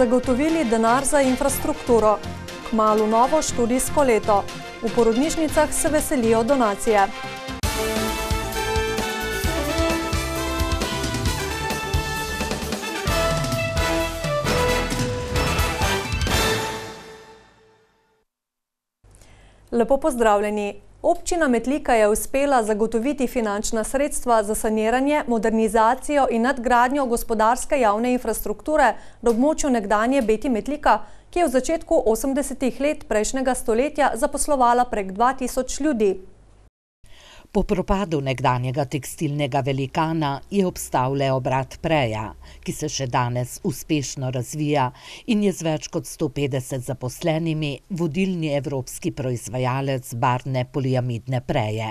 zagotovili denar za infrastrukturo. Kmalu novo študijsko leto. V porodnišnicah se veselijo donacije. Lepo pozdravljeni. Občina Metlika je uspela zagotoviti finančna sredstva za saniranje, modernizacijo in nadgradnjo gospodarske javne infrastrukture na območju nekdanje Beti Metlika, ki je v začetku 80. let prejšnjega stoletja zaposlovala prek 2000 ljudi. Po propadu nekdanjega tekstilnega velikana je obstal le obrat Preja, ki se še danes uspešno razvija in je z več kot 150 zaposlenimi vodilni evropski proizvajalec barvne poliamidne preje.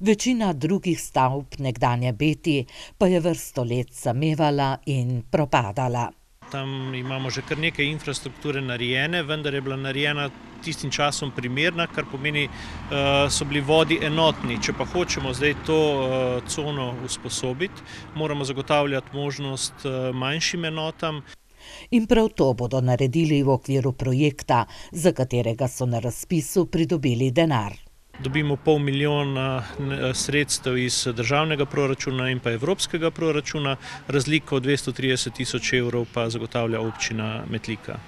Večina drugih stavb nekdanje Beti pa je vrsto let samevala in propadala. Tam imamo že kar nekaj infrastrukture narejene, vendar je bila narejena tistim časom primerna, kar pomeni, da so bili vodi enotni. Če pa hočemo zdaj to cono usposobiti, moramo zagotavljati možnost manjšim enotam. In prav to bodo naredili v okviru projekta, za katerega so na razpisu pridobili denar. Dobimo pol milijona sredstev iz državnega proračuna in pa evropskega proračuna, razliko dvesto trideset tisoč evrov pa zagotavlja občina Metlika.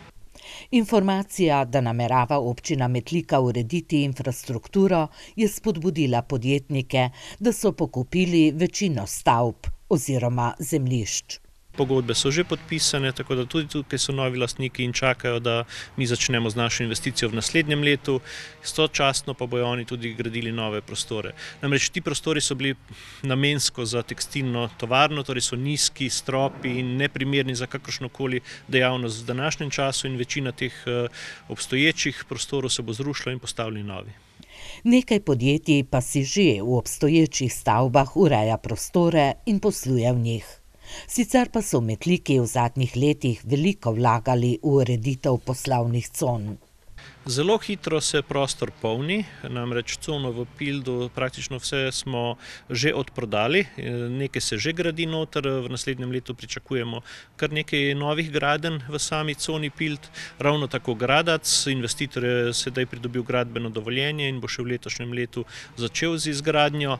Informacija, da namerava občina Metlika urediti infrastrukturo, je spodbudila podjetnike, da so pokupili večino stavb oziroma zemljišč. Pogodbe so že podpisane, tako da tudi tukaj so novi lastniki in čakajo, da mi začnemo z našo investicijo v naslednjem letu, sočasno pa bojo oni tudi gradili nove prostore. Namreč ti prostori so bili namensko za tekstilno tovarno, torej so nizki stropi in neprimerni za kakršnokoli dejavnost v današnjem času in večina teh obstoječih prostorov se bo zrušila in postavili novi. Nekaj podjetij pa si že v obstoječih stavbah ureja prostore in posluje v njih. Sicer pa so v Metliki v zadnjih letih veliko vlagali v ureditev poslovnih con. Zelo hitro se prostor polni, namreč cono v Pildu praktično vse smo že odprodali, nekaj se že gradi noter, v naslednjem letu pričakujemo kar nekaj novih gradenj v sami coni Pild. Ravno tako Gradac, investitor je sedaj pridobil gradbeno dovoljenje in bo še v letošnjem letu začel z izgradnjo.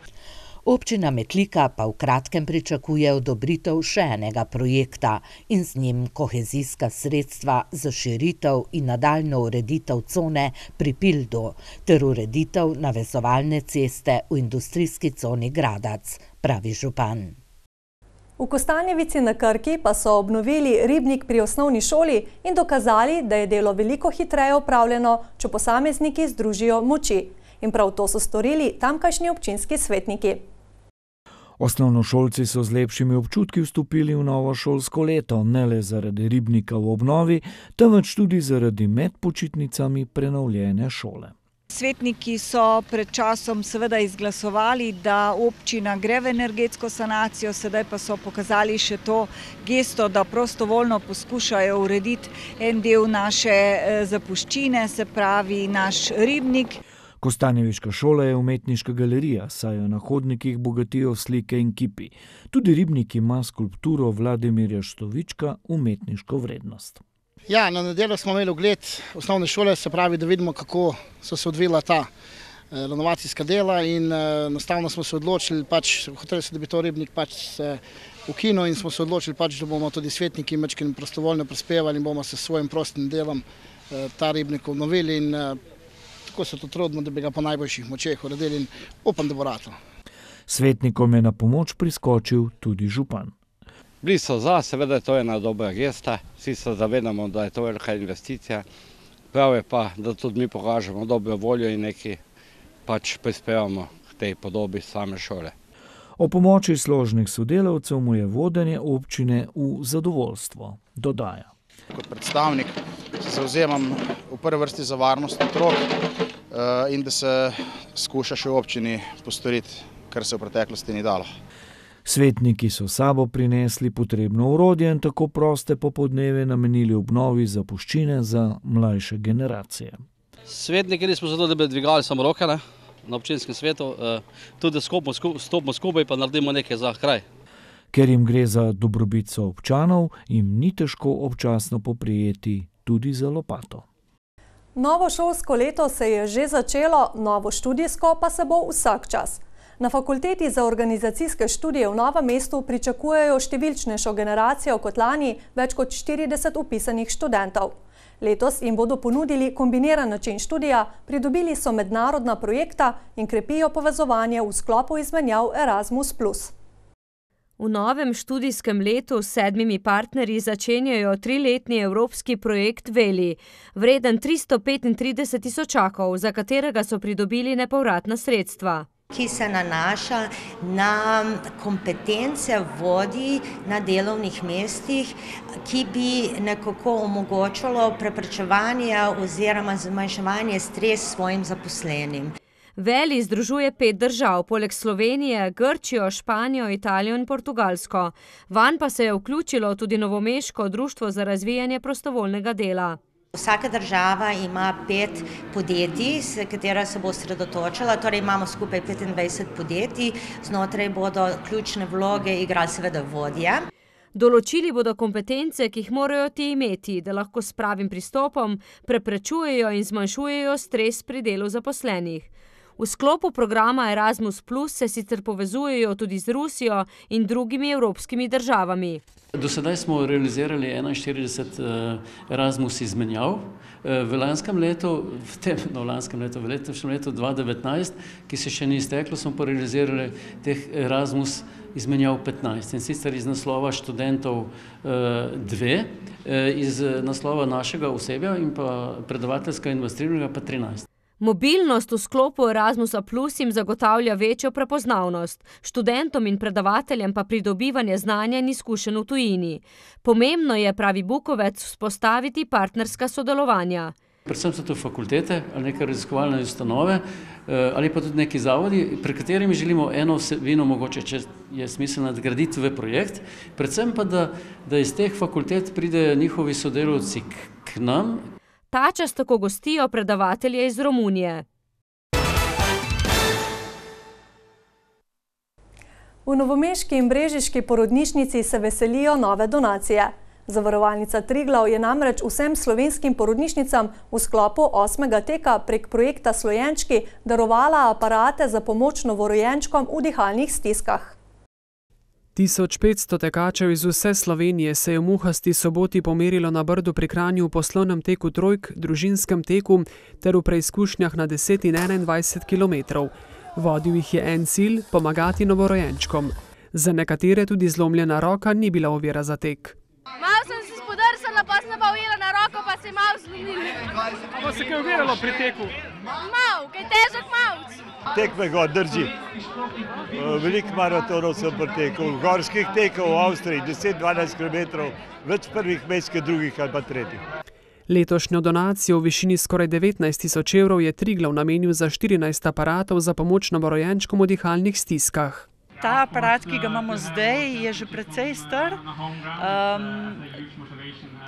Občina Metlika pa v kratkem pričakuje odobritev še enega projekta in z njim kohezijska sredstva za širitev in nadaljnjo ureditev cone pri Pildu ter ureditev navezovalne ceste v industrijski coni Gradac, pravi župan. V Kostanjevici na Krki pa so obnovili ribnik pri osnovni šoli in dokazali, da je delo veliko hitreje opravljeno, če posamezniki združijo moči. In prav to so storili tamkajšnji občinski svetniki. Osnovnošolci so z lepšimi občutki vstopili v novo šolsko leto, ne le zaradi ribnika v obnovi, temveč tudi zaradi med počitnicami prenovljene šole. Svetniki so pred časom seveda izglasovali, da občina gre v energetsko sanacijo, sedaj pa so pokazali še to gesto, da prostovoljno poskušajo urediti en del naše zapuščine, se pravi naš ribnik. Kostanjeviška šola je umetniška galerija, saj jo na hodnikih bogatijo slike in kipi. Tudi ribnik ima skulpturo Vladimirja Štovička umetniško vrednost. Ja, na nedeljo smo imeli ogled osnovne šole, se pravi, da vidimo, kako so se odvila ta renovacijska dela in enostavno smo se odločili, pač hoteli so, da bi to ribnik pač se ukinil in smo se odločili pač, da bomo tudi svetniki majčkeno prostovoljno prispevali in bomo s svojim prostim delom ta ribnik obnovili in tako se tudi trudimo, da bi ga po najboljših močeh uredili, in upam, da bo ratalo. Svetnikom je na pomoč priskočil tudi župan. Bili so za, seveda je to ena dobra gesta, vsi se zavedamo, da je to velika investicija. Prav je pa, da tudi mi pokažemo dobro voljo in nekaj pač prispevamo k tej podobi same šole. Ob pomoči složnih sodelavcev mu je vodenje občine v zadovoljstvo, dodaja. Kot predstavnik se zavzemam v prvi vrsti za varnost otrok in da se skuša še v občini postoriti, kar se v preteklosti ni dalo. Svetniki so s sabo prinesli potrebno orodje in tako proste popoldneve namenili obnovi zapuščine za mlajše generacije. Svetniki nismo zato, da bi dvigovali samo roke, ne, na občinskem svetu, tudi da stopimo skupaj pa naredimo nekaj za kraj. Ker jim gre za dobrobit občanov, jim ni težko občasno poprijeti tudi za lopato. Novo šolsko leto se je že začelo, novo študijsko pa se bo vsak čas. Na fakulteti za organizacijske študije v Novem mestu pričakujejo številčnejšo generacijo kot lani, več kot 40 upisanih študentov. Letos jim bodo ponudili kombiniran način študija, pridobili so mednarodna projekta in krepijo povezovanje v sklopu izmenjav Erasmus+. V novem študijskem letu s sedmimi partnerji začenjajo triletni evropski projekt Veli, vreden 335 tisočakov, za katerega so pridobili nepovratna sredstva ki se nanaša na kompetence vodij na delovnih mestih, ki bi nekako omogočalo preprečevanje oziroma zmanjševanje stres svojim zaposlenim. Veli združuje pet držav, poleg Slovenije, Grčijo, Španijo, Italijo in Portugalsko. Van pa se je vključilo tudi Novomeško društvo za razvijanje prostovoljnega dela. Vsaka država ima pet podjetij, s katera se bo sredotočila, torej imamo skupaj 25 podjetij, znotraj bodo ključne vloge igrali seveda vodje. Določili bodo kompetence, ki jih morajo ti imeti, da lahko s pravim pristopom preprečujejo in zmanjšujejo stres pri delu zaposlenih. V sklopu programa Erasmus Plus se sicer povezujejo tudi z Rusijo in drugimi evropskimi državami. Do sedaj smo realizirali 41 eh, Erasmus izmenjav. Eh, v lanskem letu, v tem, no, lanskem letu, v letošnjem letu 2019, ki se še ni izteklo, smo pa realizirali teh Erasmus izmenjav 15 in sicer iz naslova študentov eh, dve, iz naslova našega osebja in pa predavateljska investiranega pa 13. Mobilnost v sklopu Erasmusa Plus jim zagotavlja večjo prepoznavnost, študentom in predavateljem pa pridobivanje znanja in izkušenj v tujini. Pomembno je, pravi Bukovec, vzpostaviti partnerska sodelovanja. Predvsem so to fakultete ali neke raziskovalne ustanove eh, ali pa tudi neki zavodi, pri katerimi želimo eno vsebino mogoče, če je smisel nadgraditi v projekt, predvsem pa, da, da iz teh fakultet pridejo njihovi sodelovci k nam, Ta čas tako gostijo predavatelje iz Romunije. V novomeški in brežiški porodnišnici se veselijo nove donacije. Zavarovalnica Triglav je namreč vsem slovenskim porodnišnicam v sklopu osmega teka prek projekta Slojenčki darovala aparate za pomoč novorojenčkom v dihalnih stiskah. 1500 tekačev iz vse Slovenije se je v muhasti soboti pomerilo na Brdu pri Kranju v poslovnem teku trojk, družinskem teku ter v preizkušnjah na 10 in 21 km. Vodil jih je en cilj – pomagati novorojenčkom. Za nekatere tudi zlomljena roka ni bila ovira za tek. Malo sem se spodrsala, pa sem pa ujela na roko, pa se malo zlomila. Pa se kaj uviralo pri teku? Mal, kaj težek malc tekme ga drži. Veliko maratonov sem pretekel, gorskih tekov v Avstriji, 10-12 km, več prvih mest, kot drugih ali pa tretjih. Letošnjo donacijo v višini skoraj 19 tisoč evrov je Triglav namenil za 14 aparatov za pomoč novorojenčkom v dihalnih stiskah. Ta aparat, ki ga imamo zdaj, je že precej star. Um,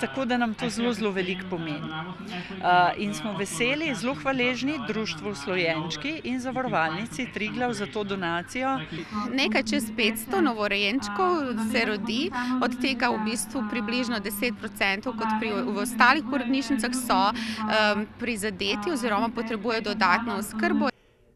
tako da nam to zelo, zelo veliko pomeni. Uh, in smo veseli, zelo hvaležni Društvu Slovenčki in zavarovalnici Triglav za to donacijo. Nekaj čez 500 novorojenčkov se rodi, od tega v bistvu približno 10%, kot pri v ostalih porodnišnicah, so um, prizadeti oziroma potrebujejo dodatno oskrbo.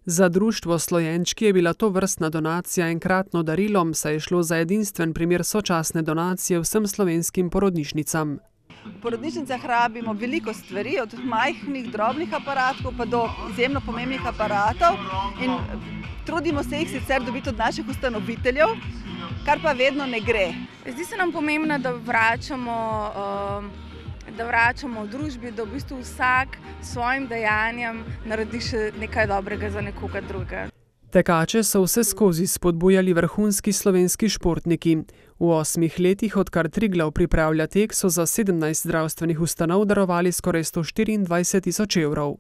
Za društvo Slovenčki je bila to vrstna donacija enkratno darilo, saj je šlo za edinstven primer sočasne donacije vsem slovenskim porodnišnicam. V porodnišnicah rabimo veliko stvari, od majhnih, drobnih aparatov pa do izjemno pomembnih aparatov. In trudimo se jih sicer dobiti od naših ustanoviteljev, kar pa vedno ne gre. Zdi se nam pomembno, da vračamo. Uh, Da vračamo v družbi, da v bistvu vsak s svojim dejanjem naredi še nekaj dobrega za nekoga drugega. Tekače so vse skozi spodbujali vrhunski slovenski športniki. V osmih letih, odkar Triglav pripravlja tek, so za 17 zdravstvenih ustanov darovali skoraj 124 tisoč evrov.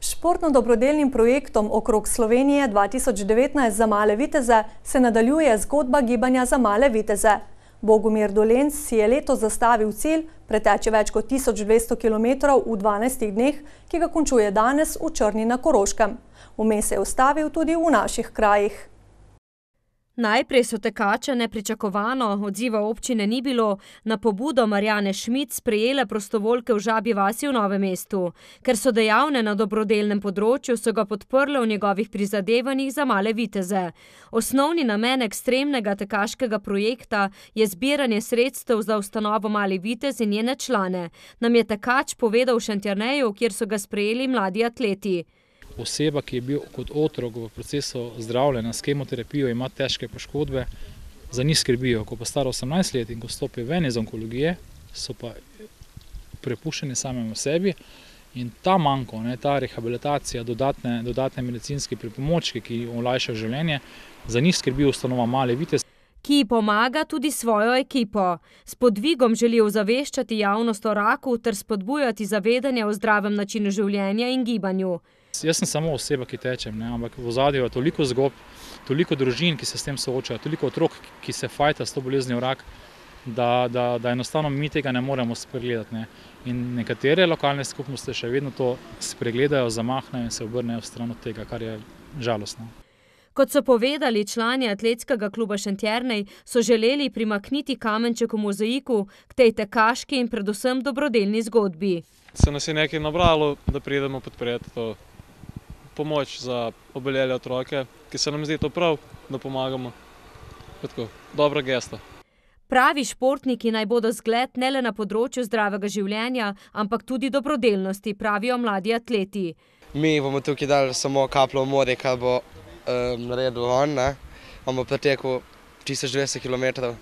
Športno-dobrodelnim projektom okrog Slovenije 2019 za male viteze se nadaljuje zgodba gibanja za male viteze. Bogomir Dolenc si je leto zastavil cilj preteči več kot 1200 km v 12 dneh, ki ga končuje danes v Črni na Koroškem. Vmes se je ustavil tudi v naših krajih. Najprej so tekače nepričakovano, odziva občine ni bilo, na pobudo Marjane Šmit sprejele prostovoljke v Žabi vasi v Novem mestu. Ker so dejavne na dobrodelnem področju, so ga podprle v njegovih prizadevanjih za male viteze. Osnovni namen ekstremnega tekaškega projekta je zbiranje sredstev za ustanovo Mali vitez in njene člane, nam je tekač povedal v Šentjerneju, kjer so ga sprejeli mladi atleti oseba, ki je bil kot otrok v procesu zdravljenja s kemoterapijo, ima težke poškodbe, za njih skrbijo. Ko pa staro 18 let in ko stopijo ven iz onkologije, so pa prepuščeni samemu sebi. In ta manjko, ne, ta rehabilitacija, dodatne, dodatne medicinske pripomočke, ki olajšajo življenje, za njih skrbi ustanova Male Vitez. Ki pomaga tudi svojo ekipo. S podvigom želi ozaveščati javnost o raku ter spodbujati zavedanje o zdravem načinu življenja in gibanju. Jaz sem samo oseba, ki tečem, ne? ampak v zadju je toliko zgodb, toliko družin, ki se s tem soočajo, toliko otrok, ki se fajta s to boleznijo rak, da, da, da enostavno mi tega ne moremo spregledati. Ne? In nekatere lokalne skupnosti še vedno to spregledajo, zamahnejo in se obrnejo stran od tega, kar je žalostno. Kot so povedali člani atletskega kluba Šentjernej, so želeli primakniti kamenček v mozaiku k tej tekaški in predvsem dobrodelni zgodbi. Se nas je nekaj nabralo, da pridemo podpreti to pomoč za oboljele otroke, ki se nam zdi to prav, da pomagamo. Tako, dobra gesta. Pravi športniki naj bodo zgled ne le na področju zdravega življenja, ampak tudi dobrodelnosti, pravijo mladi atleti. Mi bomo tukaj dali samo kapljo v morje, kar bo um, naredil on, ne? on bo pretekel 1200 km.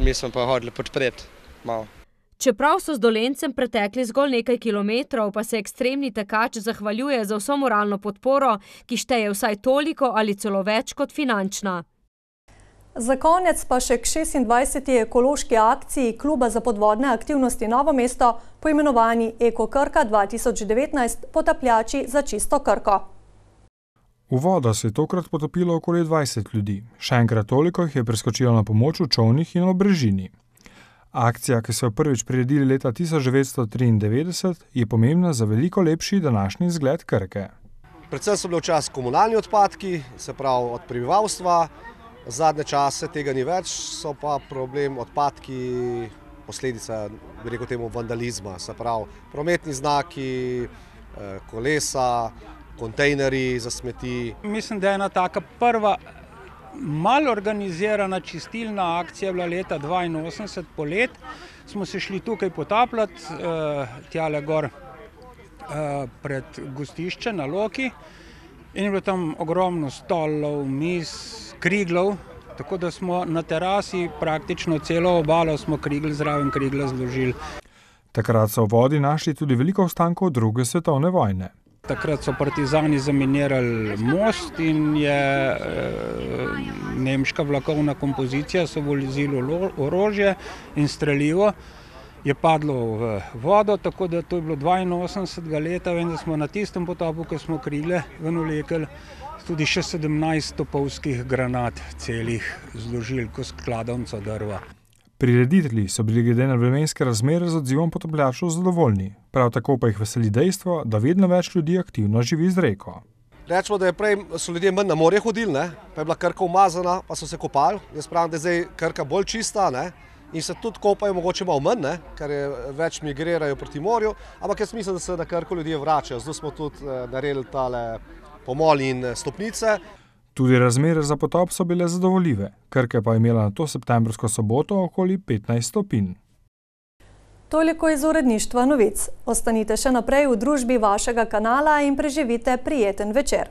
Mi smo pa hodili podpreti malo. Čeprav so z dolencem pretekli zgolj nekaj kilometrov, pa se ekstremni tekač zahvaljuje za vso moralno podporo, ki šteje vsaj toliko ali celo več kot finančna. Za konec pa še k 26. ekološki akciji Kluba za podvodne aktivnosti Novo mesto, poimenovani Eko Krka 2019, potapljači za čisto Krko. V vodo se je tokrat potopilo okoli 20 ljudi, še enkrat toliko jih je preskočilo na pomoč v čovnih in obrežini. Akcija, ki so jo prvič priredili leta 1993, je pomembna za veliko lepši današnji izgled Krke. Predvsem so bili včasih komunalni odpadki, se pravi od prebivalstva, zadnje čase tega ni več, so pa problem odpadki, posledica rekel temu vandalizma, se pravi prometni znaki, eh, kolesa, kontejnerji za smeti. Mislim, da je ena taka prva malo organizirana čistilna akcija bila leta 82 polet. Smo se šli tukaj potapljati, uh, tjale gor uh, pred gostišče na Loki in je bilo tam ogromno stolov, mis, kriglov, tako da smo na terasi praktično celo obalo smo krigl zraven krigla zložili. Takrat so v vodi našli tudi veliko ostankov druge svetovne vojne. Takrat so partizani zaminirali most in je e, nemška vlakovna kompozicija, so volizili orožje in streljivo, je padlo v vodo, tako da to je bilo 82 leta, vem, da smo na tistem potopu, ko smo krile ven vlekel, tudi še 17 topovskih granat celih zložili, ko skladonca drva. Prireditelji so bili glede na vremenske razmere z odzivom potapljačev zadovoljni, prav tako pa jih veseli dejstvo, da vedno več ljudi aktivno živi z reko. Rečemo, da je prej so ljudje manj na morje hodili, ne? pa je bila krka umazana, pa so se kopali. Jaz pravim, da je zdaj krka bolj čista ne? in se tudi kopajo mogoče malo manj, ne? ker je več migrirajo proti morju, ampak jaz mislim, da se na krko ljudje vračajo. Zdaj smo tudi eh, naredili tale pomol in eh, stopnice. Tudi razmere za potop so bile zadovoljive, Krka pa je imela na to septembrsko soboto okoli 15 stopinj. Toliko iz uredništva novic. Ostanite še naprej v družbi vašega kanala in preživite prijeten večer.